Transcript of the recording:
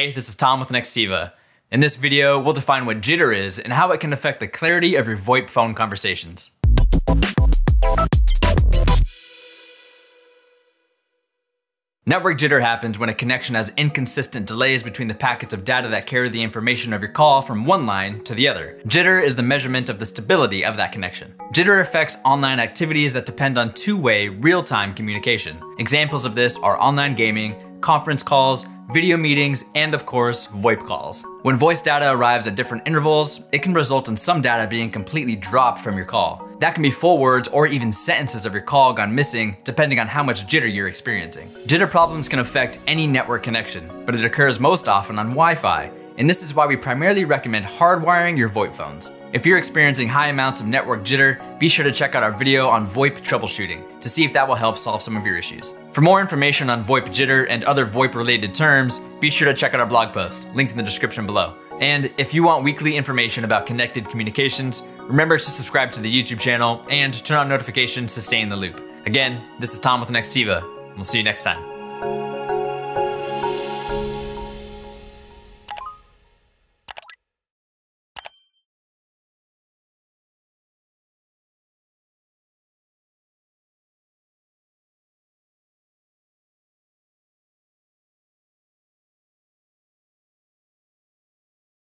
Hey, this is Tom with Nextiva. In this video, we'll define what jitter is and how it can affect the clarity of your VoIP phone conversations. Network jitter happens when a connection has inconsistent delays between the packets of data that carry the information of your call from one line to the other. Jitter is the measurement of the stability of that connection. Jitter affects online activities that depend on two-way, real-time communication. Examples of this are online gaming, conference calls, video meetings, and of course, VoIP calls. When voice data arrives at different intervals, it can result in some data being completely dropped from your call. That can be full words or even sentences of your call gone missing, depending on how much jitter you're experiencing. Jitter problems can affect any network connection, but it occurs most often on Wi-Fi, and this is why we primarily recommend hardwiring your VoIP phones. If you're experiencing high amounts of network jitter, be sure to check out our video on VoIP troubleshooting to see if that will help solve some of your issues. For more information on VoIP jitter and other VoIP related terms, be sure to check out our blog post, linked in the description below. And if you want weekly information about connected communications, remember to subscribe to the YouTube channel and turn on notifications to stay in the loop. Again, this is Tom with Nextiva, we'll see you next time.